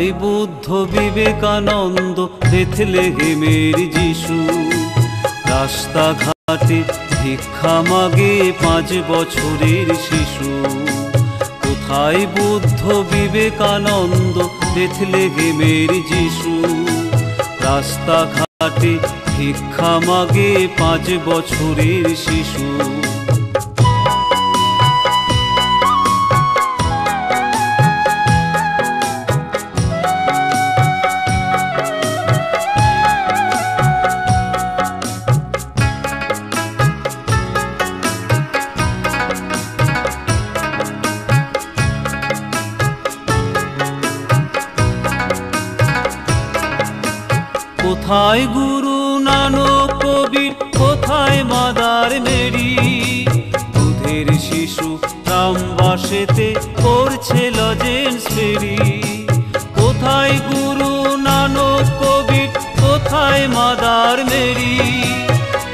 কোথায় বুদ্ধ বিবেকানন্দ বেথলে হেমের যিশু। রাস্তাঘাটে ভিক্ষা মাগে পাঁচ বছরের শিশু। কোথায় বুদ্ধ বিবেকানন্দ বেথলে হেমের যিশু? রাস্তাঘাটে ভিক্ষা মাগে পাঁচ বছরের শিশু। কোথায় গুরু নানক কবির, কোথায় মাদার মেরি? দুধের শিশু রামবাসেতে করছে লজেন্স ফেরি কোথায় গুরু নানক কবির, কোথায় মাদার মেরি?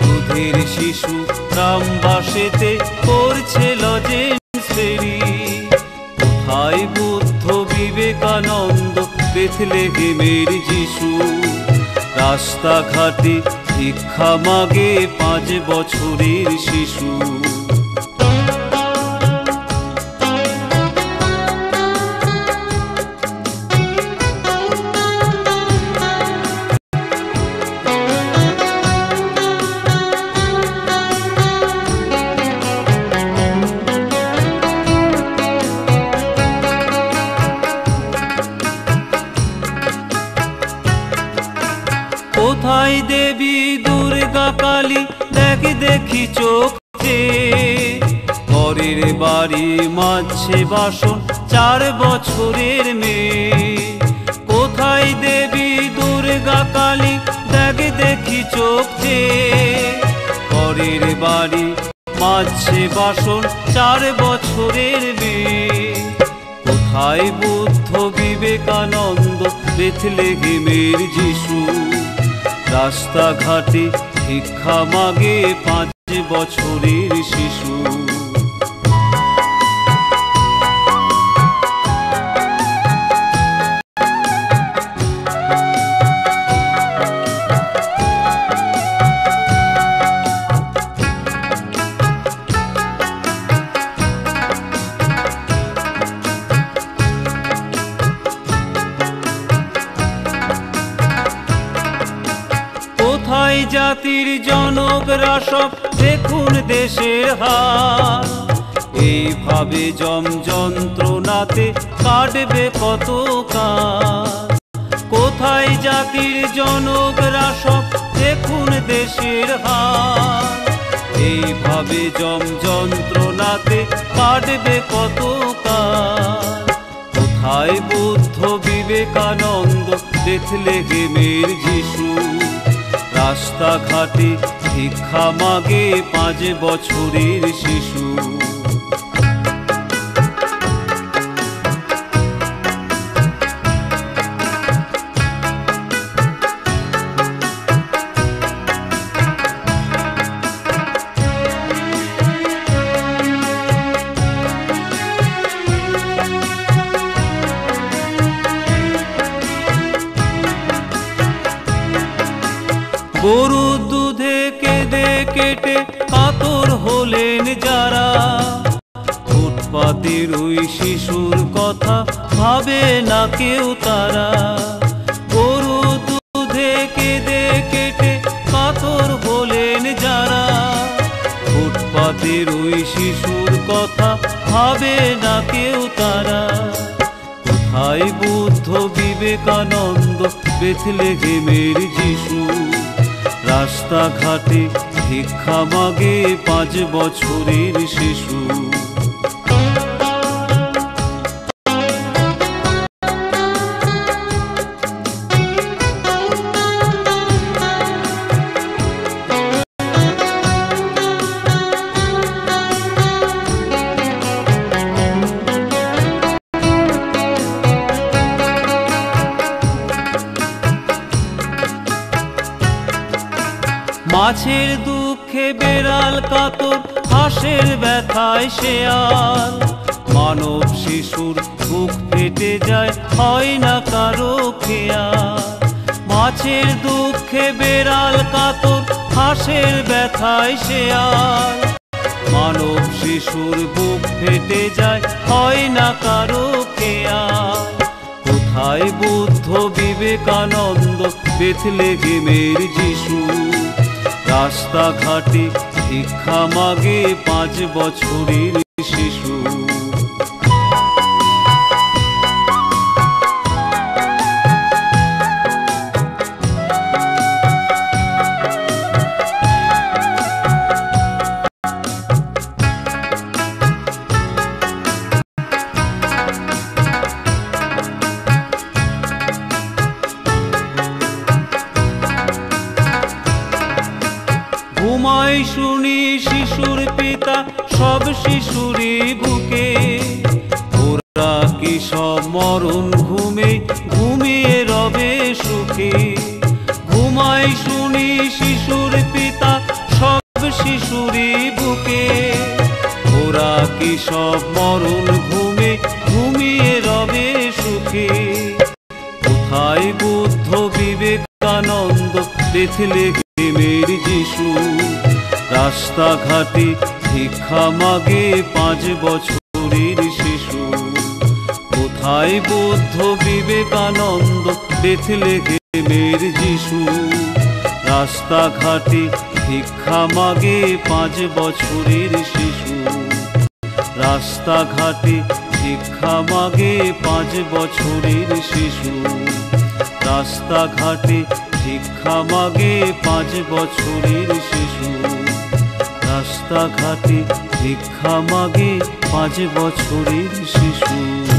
দুধের শিশু রামবাসেতে করছে লজেন্স ফেরি কোথায় বুদ্ধ বিবেকানন্দ বেথলে হেমের যিশু? রাস্তাঘাটে ভিক্ষা মাগে পাঁচ বছরের শিশু। কোথায় দেবী দুর্গা কালী, দেখ দেখি চোখ। পরের বাড়ি মাঝে বাসন, চার বছরের মেয়ে। কোথায় দেবী দুর্গা কালী, দেখ দেখি চোখ। পরের বাড়ি মাঝে বাসন, চার বছরের মেয়ে। কোথায় বুদ্ধ বিবেকানন্দ বেথলে হেমের যিশু। রাস্তাঘাটে ভিক্ষা মাগে পাঁচ বছরের শিশু। কোথায় জাতির জনক সব দেখুন দেশের হাল এইভাবে জম যন্ত্রণাতে কাটবে কত কাল কোথায় জাতির জনক সব দেখুন দেশের হাল এইভাবে জম যন্ত্রণাতে কাটবে কত কোথায় বুদ্ধ বিবেকানন্দ, দেখলে গেমের যিশু। রাস্তাঘাটে ভিক্ষা মাগে পাঁচ বছরের শিশু। গরু দুধে কেঁদে কেটে কাতর হলেন যারা। ফুটপাতের ওই শিশুর কথা ভাবে না কেউ তারা। গরু দুধে কেঁদে কেটে কাতর হলেন যারা। ফুটপাতের ওই শিশুর কথা ভাবে না কেউ তারা। কোথায় বুদ্ধ বিবেকানন্দ বেথলে গেমের যিশু? রাস্তাঘাটে ভিক্ষা মাগে পাঁচ বছরের শিশু। মাছের দুঃখে বেড়াল কাতর, হাঁসের ব্যথায় শেয়াল মানব শিশুর বুক ফেটে যায়, হয় না কারও খেয়া মাছের দুঃখে বেড়াল কাতর, হাঁসের ব্যথায় শেয়াল মানব শিশুর বুক ফেটে যায়, হয় না কারও খেয়াল। কোথায় বুদ্ধ বিবেকানন্দ বেথলে গেমের যিশু? রাস্তাঘাটে ভিক্ষা মাগে পাঁচ বছরের শিশু। ঘুমাই শুনি শিশুর পিতা, সব শিশুরই বুকে। ওরা কি সব মরণ ঘুমে, ঘুমিয়ে রবে সুখে? ঘুমাই শুনি শিশুর পিতা, সব শিশুরই বুকে। ওরা কি সব মরণ ঘুমে, ঘুমিয়ে রবে সুখে? কোথায় বুদ্ধ বিবেকানন্দ? দেখলে প্রেমের যিশু। রাস্তাঘাটে ভিক্ষা মাগে পাঁচ বছরের শিশু। কোথায় বুদ্ধ বিবেকানন্দ দেখলে প্রেমের যিশু? রাস্তাঘাটে ভিক্ষা মাগে পাঁচ বছরের শিশু। রাস্তাঘাটে ভিক্ষা মাগে পাঁচ বছরের শিশু। রাস্তাঘাটে ভিক্ষা মাগে পাঁচ বছরের শিশু। রাস্তাঘাটে ভিক্ষা মাগে পাঁচ বছরের শিশু।